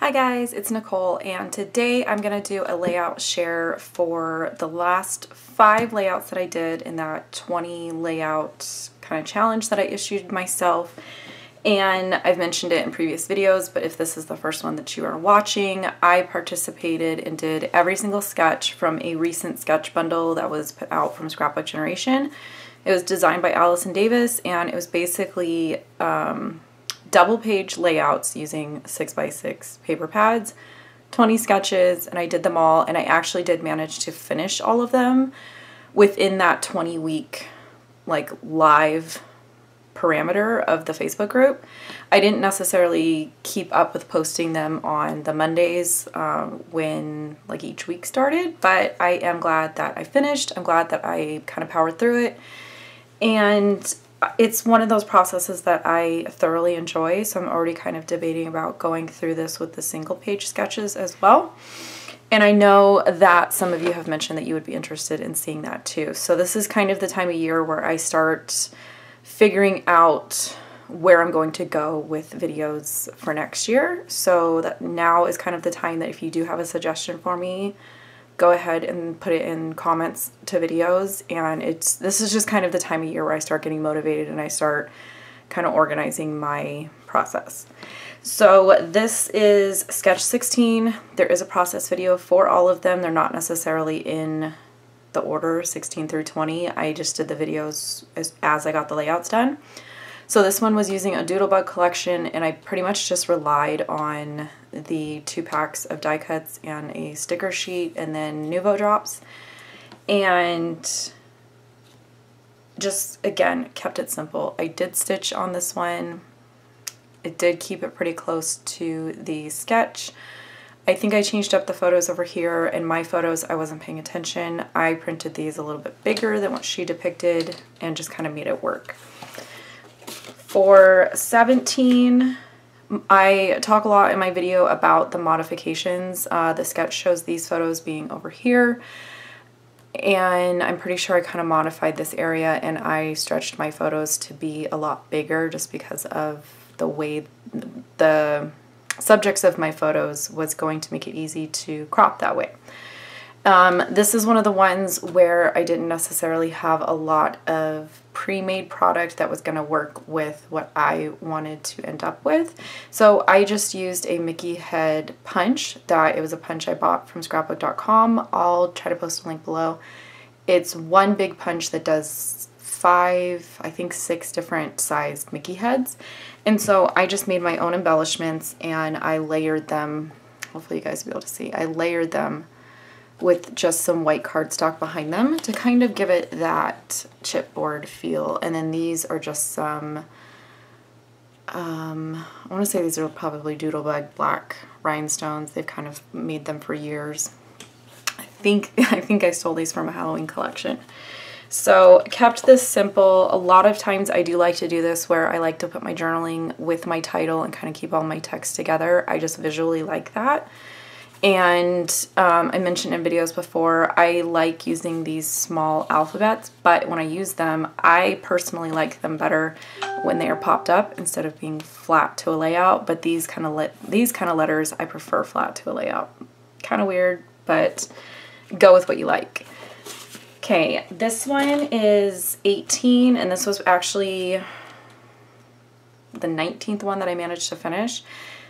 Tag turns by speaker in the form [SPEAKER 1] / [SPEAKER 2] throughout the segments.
[SPEAKER 1] Hi guys, it's Nicole and today I'm going to do a layout share for the last five layouts that I did in that 20 layout kind of challenge that I issued myself. And I've mentioned it in previous videos, but if this is the first one that you are watching, I participated and did every single sketch from a recent sketch bundle that was put out from Scrapbook Generation. It was designed by Allison Davis and it was basically um, double page layouts using 6x6 paper pads, 20 sketches, and I did them all, and I actually did manage to finish all of them within that 20 week like live parameter of the Facebook group. I didn't necessarily keep up with posting them on the Mondays um, when like each week started, but I am glad that I finished. I'm glad that I kind of powered through it. And it's one of those processes that I thoroughly enjoy, so I'm already kind of debating about going through this with the single page sketches as well. And I know that some of you have mentioned that you would be interested in seeing that too. So this is kind of the time of year where I start figuring out where I'm going to go with videos for next year. So that now is kind of the time that if you do have a suggestion for me, go ahead and put it in comments to videos and it's this is just kind of the time of year where I start getting motivated and I start kind of organizing my process. So this is sketch 16. There is a process video for all of them. They're not necessarily in the order 16 through 20. I just did the videos as, as I got the layouts done. So this one was using a Doodlebug collection and I pretty much just relied on the two packs of die cuts and a sticker sheet and then Nuvo drops and just again kept it simple. I did stitch on this one. It did keep it pretty close to the sketch. I think I changed up the photos over here and my photos I wasn't paying attention. I printed these a little bit bigger than what she depicted and just kind of made it work. For 17, I talk a lot in my video about the modifications. Uh, the sketch shows these photos being over here and I'm pretty sure I kind of modified this area and I stretched my photos to be a lot bigger just because of the way the subjects of my photos was going to make it easy to crop that way. Um, this is one of the ones where I didn't necessarily have a lot of pre-made product that was going to work with what I wanted to end up with. So I just used a Mickey head punch that it was a punch I bought from scrapbook.com. I'll try to post a link below. It's one big punch that does five, I think six different sized Mickey heads. And so I just made my own embellishments and I layered them. Hopefully you guys will be able to see. I layered them with just some white cardstock behind them to kind of give it that chipboard feel. And then these are just some, um, I want to say these are probably Doodlebug black rhinestones. They've kind of made them for years. I think, I think I stole these from a Halloween collection. So kept this simple. A lot of times I do like to do this where I like to put my journaling with my title and kind of keep all my text together. I just visually like that. And um, I mentioned in videos before, I like using these small alphabets, but when I use them, I personally like them better when they are popped up instead of being flat to a layout. But these kind of these kind of letters, I prefer flat to a layout. Kind of weird, but go with what you like. Okay, this one is 18, and this was actually the 19th one that I managed to finish.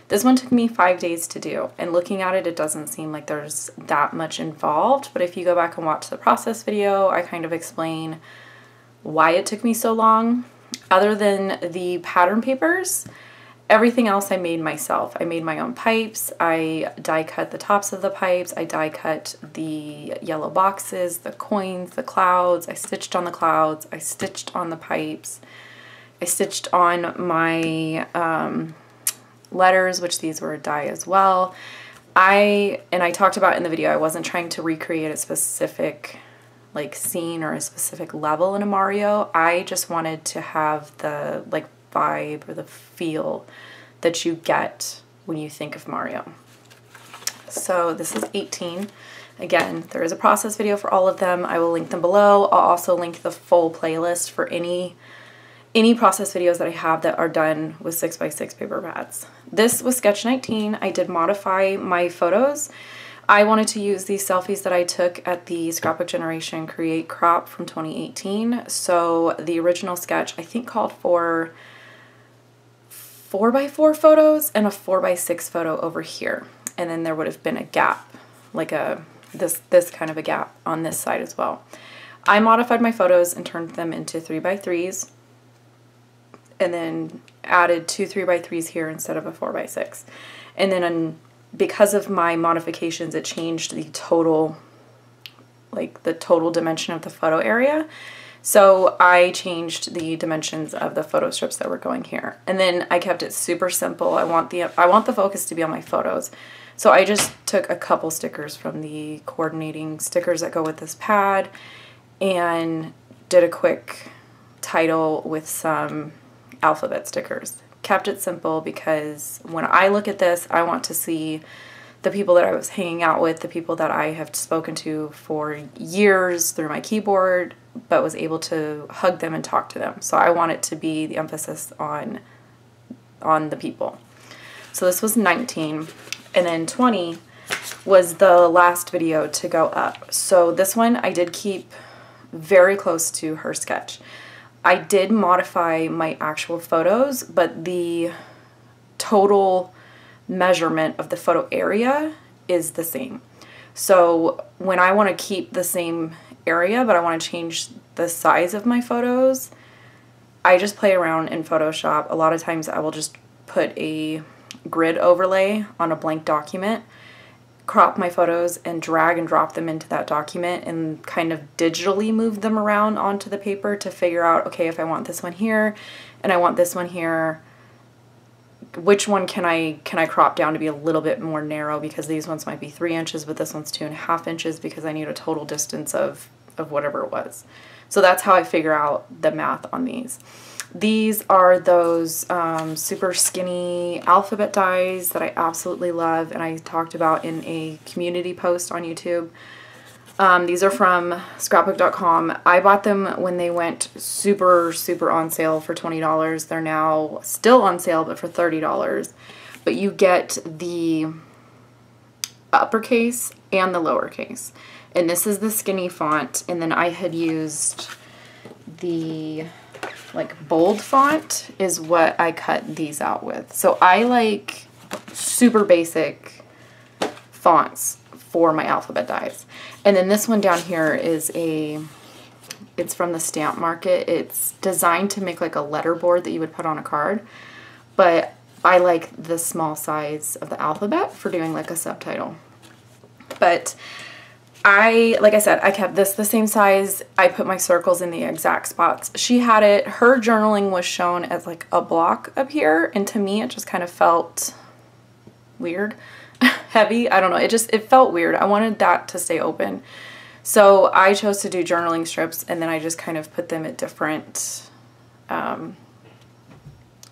[SPEAKER 1] This one took me five days to do, and looking at it, it doesn't seem like there's that much involved, but if you go back and watch the process video, I kind of explain why it took me so long. Other than the pattern papers, everything else I made myself. I made my own pipes, I die cut the tops of the pipes, I die cut the yellow boxes, the coins, the clouds, I stitched on the clouds, I stitched on the pipes, I stitched on my um, letters, which these were die as well. I, and I talked about in the video, I wasn't trying to recreate a specific like scene or a specific level in a Mario. I just wanted to have the like vibe or the feel that you get when you think of Mario. So this is 18. Again, there is a process video for all of them. I will link them below. I'll also link the full playlist for any any process videos that I have that are done with 6x6 paper pads. This was Sketch 19. I did modify my photos. I wanted to use these selfies that I took at the Scrapbook Generation Create Crop from 2018. So the original sketch I think called for 4x4 photos and a 4x6 photo over here. And then there would have been a gap, like a this this kind of a gap on this side as well. I modified my photos and turned them into 3x3s and then added two 3x3s here instead of a 4x6. And then because of my modifications, it changed the total, like the total dimension of the photo area. So I changed the dimensions of the photo strips that were going here. And then I kept it super simple. I want the I want the focus to be on my photos. So I just took a couple stickers from the coordinating stickers that go with this pad and did a quick title with some alphabet stickers. Kept it simple because when I look at this, I want to see the people that I was hanging out with, the people that I have spoken to for years through my keyboard, but was able to hug them and talk to them. So I want it to be the emphasis on on the people. So this was 19 and then 20 was the last video to go up. So this one I did keep very close to her sketch. I did modify my actual photos, but the total measurement of the photo area is the same. So when I want to keep the same area, but I want to change the size of my photos, I just play around in Photoshop. A lot of times I will just put a grid overlay on a blank document crop my photos and drag and drop them into that document and kind of digitally move them around onto the paper to figure out, okay, if I want this one here and I want this one here, which one can I can I crop down to be a little bit more narrow because these ones might be three inches, but this one's two and a half inches because I need a total distance of, of whatever it was. So that's how I figure out the math on these. These are those um, super skinny alphabet dies that I absolutely love and I talked about in a community post on YouTube. Um, these are from scrapbook.com. I bought them when they went super, super on sale for $20. They're now still on sale, but for $30. But you get the uppercase and the lowercase. And this is the skinny font. And then I had used the like bold font is what I cut these out with. So I like super basic fonts for my alphabet dies. And then this one down here is a, it's from the stamp market. It's designed to make like a letter board that you would put on a card. But I like the small size of the alphabet for doing like a subtitle. But I, like I said, I kept this the same size. I put my circles in the exact spots. She had it, her journaling was shown as like a block up here. And to me, it just kind of felt weird, heavy. I don't know. It just, it felt weird. I wanted that to stay open. So I chose to do journaling strips and then I just kind of put them at different, um,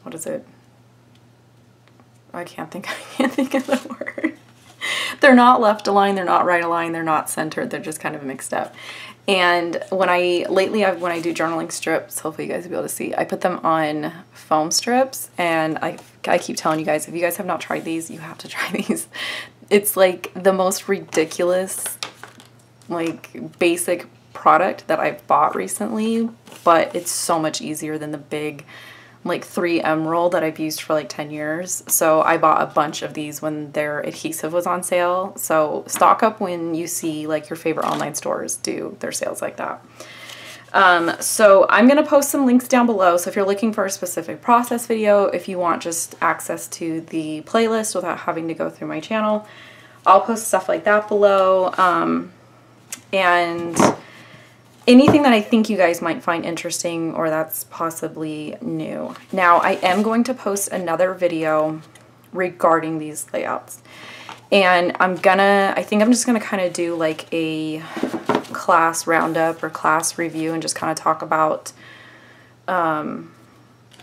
[SPEAKER 1] what is it? I can't think, I can't think of the word they're not left aligned, they're not right aligned, they're not centered, they're just kind of mixed up. And when I, lately I've, when I do journaling strips, hopefully you guys will be able to see, I put them on foam strips and I, I keep telling you guys, if you guys have not tried these, you have to try these. It's like the most ridiculous, like basic product that I've bought recently, but it's so much easier than the big like 3M roll that I've used for like 10 years. So I bought a bunch of these when their adhesive was on sale. So stock up when you see like your favorite online stores do their sales like that. Um, so I'm going to post some links down below. So if you're looking for a specific process video, if you want just access to the playlist without having to go through my channel, I'll post stuff like that below. Um, and anything that I think you guys might find interesting or that's possibly new. Now, I am going to post another video regarding these layouts. And I'm gonna, I think I'm just gonna kind of do like a class roundup or class review and just kind of talk about um,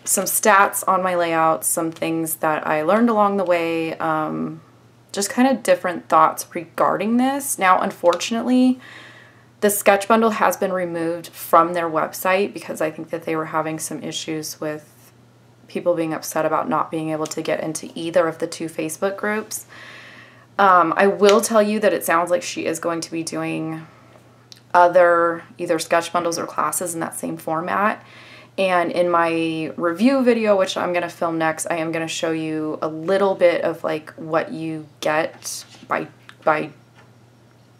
[SPEAKER 1] some stats on my layouts, some things that I learned along the way, um, just kind of different thoughts regarding this. Now, unfortunately, The sketch bundle has been removed from their website because I think that they were having some issues with people being upset about not being able to get into either of the two Facebook groups. Um, I will tell you that it sounds like she is going to be doing other either sketch bundles or classes in that same format. And in my review video, which I'm going to film next, I am going to show you a little bit of like what you get by by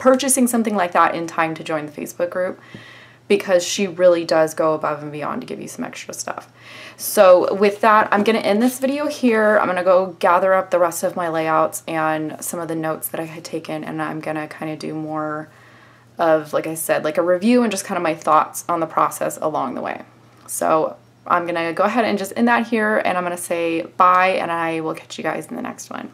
[SPEAKER 1] purchasing something like that in time to join the Facebook group because she really does go above and beyond to give you some extra stuff. So with that, I'm going to end this video here. I'm going to go gather up the rest of my layouts and some of the notes that I had taken and I'm going to kind of do more of, like I said, like a review and just kind of my thoughts on the process along the way. So I'm going to go ahead and just end that here and I'm going to say bye and I will catch you guys in the next one.